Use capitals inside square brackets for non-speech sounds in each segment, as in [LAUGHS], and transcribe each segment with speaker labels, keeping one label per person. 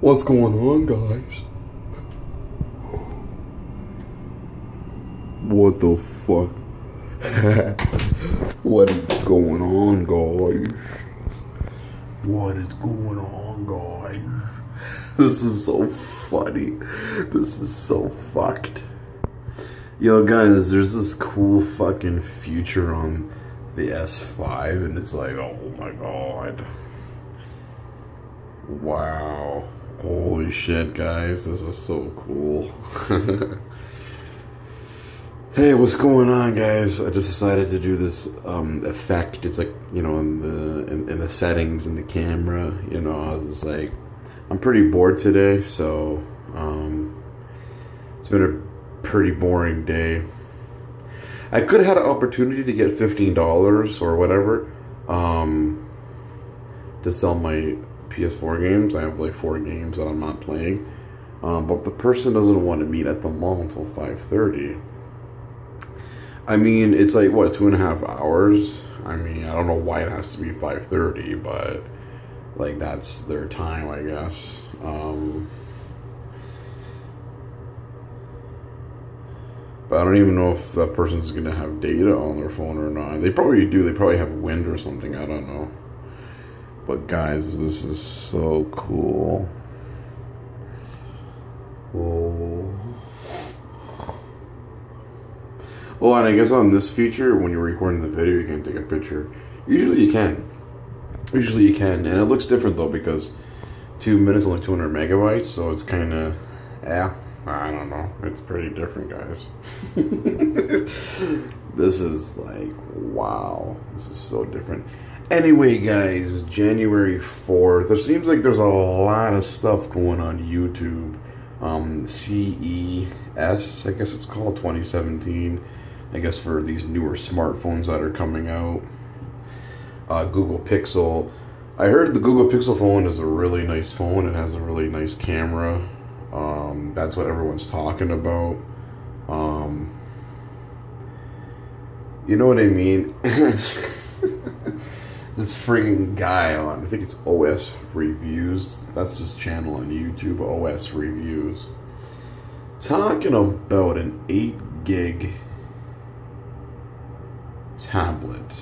Speaker 1: What's going on, guys? What the fuck? [LAUGHS] what is going on, guys? What is going on, guys? This is so funny. This is so fucked. Yo, guys, there's this cool fucking future on the S5, and it's like, oh my god. Wow. Holy shit, guys, this is so cool. [LAUGHS] hey, what's going on, guys? I just decided to do this um, effect. It's like, you know, in the in, in the settings in the camera, you know, I was like, I'm pretty bored today, so um, it's been a pretty boring day. I could have had an opportunity to get $15 or whatever um, to sell my PS4 games. I have like four games that I'm not playing. Um, but the person doesn't want to meet at the mall until 5.30. I mean, it's like, what, two and a half hours? I mean, I don't know why it has to be 5.30, but like that's their time, I guess. Um, but I don't even know if that person's gonna have data on their phone or not. They probably do. They probably have wind or something. I don't know. But guys, this is so cool. Oh. Oh, and I guess on this feature, when you're recording the video, you can take a picture. Usually you can. Usually you can, and it looks different though because two minutes only 200 megabytes, so it's kind of, yeah, I don't know. It's pretty different, guys. [LAUGHS] this is like, wow, this is so different. Anyway, guys, January 4th, there seems like there's a lot of stuff going on YouTube. Um, CES, I guess it's called 2017. I guess for these newer smartphones that are coming out uh, Google Pixel. I heard the Google Pixel phone is a really nice phone. It has a really nice camera. Um, that's what everyone's talking about. Um, you know what I mean? [LAUGHS] this freaking guy on, I think it's OS Reviews. That's his channel on YouTube, OS Reviews. Talking about an 8 gig tablet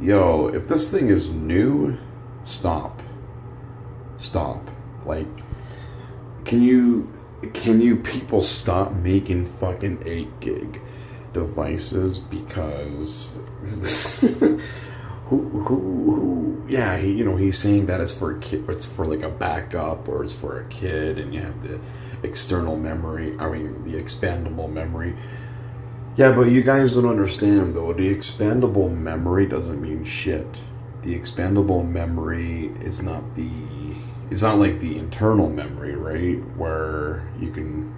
Speaker 1: yo, if this thing is new, stop. Stop. Like, can you, can you people stop making fucking 8 gig devices because [LAUGHS] who, who, who, yeah, he, you know, he's saying that it's for a kid, it's for like a backup or it's for a kid and you have the external memory, I mean, the expandable memory. Yeah, but you guys don't understand though. The expandable memory doesn't mean shit. The expandable memory is not the it's not like the internal memory, right? Where you can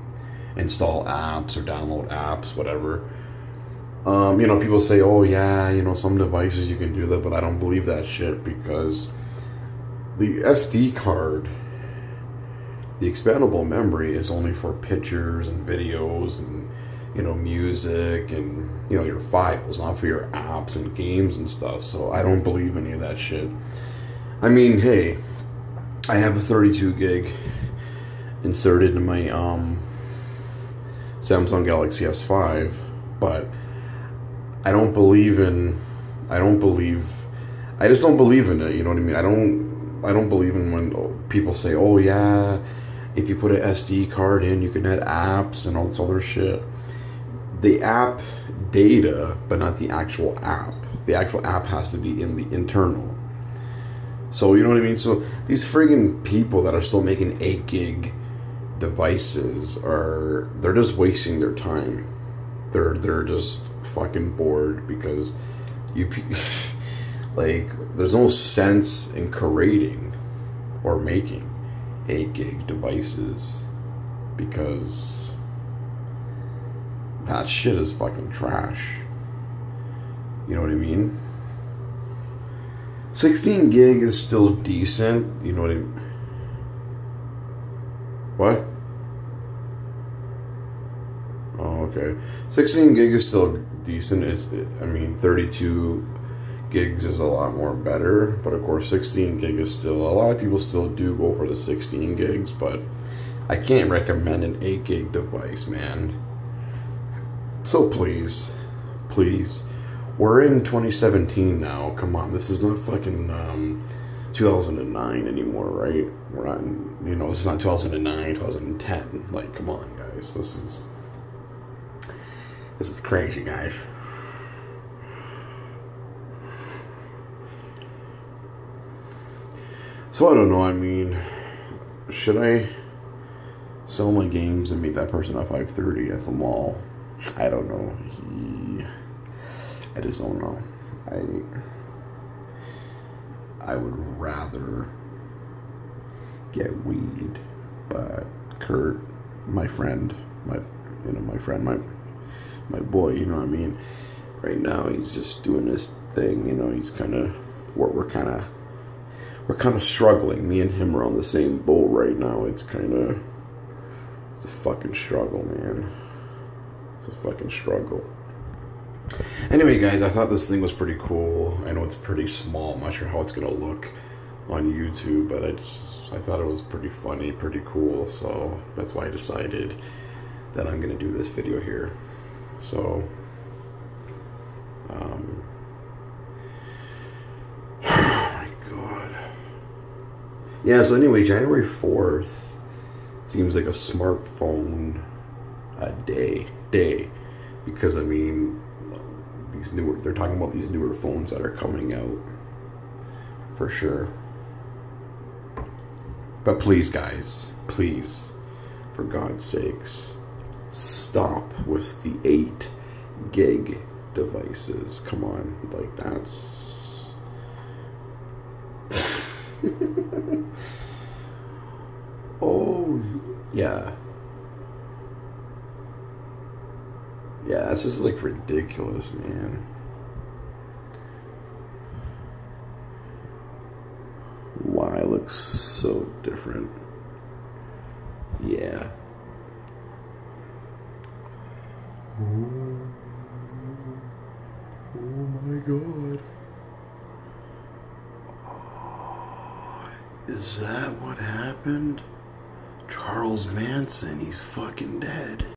Speaker 1: install apps or download apps, whatever. Um, you know, people say, "Oh yeah, you know, some devices you can do that," but I don't believe that shit because the SD card, the expandable memory, is only for pictures and videos and you know, music and, you know, your files, not for your apps and games and stuff. So I don't believe any of that shit. I mean, hey, I have a 32 gig inserted in my um, Samsung Galaxy S5, but I don't believe in, I don't believe, I just don't believe in it, you know what I mean? I don't, I don't believe in when people say, oh yeah, if you put an SD card in, you can add apps and all this other shit the app data, but not the actual app. The actual app has to be in the internal. So you know what I mean? So these friggin' people that are still making 8 gig devices are they're just wasting their time. They're they're just fucking bored because you [LAUGHS] like there's no sense in creating or making 8 gig devices because that shit is fucking trash. You know what I mean? 16 gig is still decent. You know what I mean? What? Oh, okay. 16 gig is still decent. It's, I mean, 32 gigs is a lot more better, but of course 16 gig is still a lot of people still do go for the 16 gigs, but I can't recommend an 8 gig device, man. So please, please, we're in 2017 now. Come on, this is not fucking um, 2009 anymore, right? We're not, you know, this is not 2009, 2010. Like, come on, guys, this is this is crazy, guys. So I don't know. I mean, should I sell my games and meet that person at 5:30 at the mall? I don't know. He, I just don't know. I, I would rather get weed, but Kurt, my friend, my, you know, my friend, my, my boy, you know what I mean. Right now, he's just doing this thing. You know, he's kind of, we're, we're kind of we're kind of struggling. Me and him are on the same boat right now. It's kind of it's a fucking struggle, man. It's a fucking struggle. Anyway, guys, I thought this thing was pretty cool. I know it's pretty small. I'm not sure how it's gonna look on YouTube, but I just I thought it was pretty funny, pretty cool. So that's why I decided that I'm gonna do this video here. So. Um, oh [SIGHS] my God. Yeah, so anyway, January 4th seems like a smartphone a day day because I mean these newer they're talking about these newer phones that are coming out for sure. But please guys, please for God's sakes stop with the 8 gig devices. Come on, like that's [LAUGHS] oh, yeah. Yeah, it's just like ridiculous, man. Why looks so different? Yeah. Oh, oh my god. Ah, is that what happened? Charles Manson, he's fucking dead.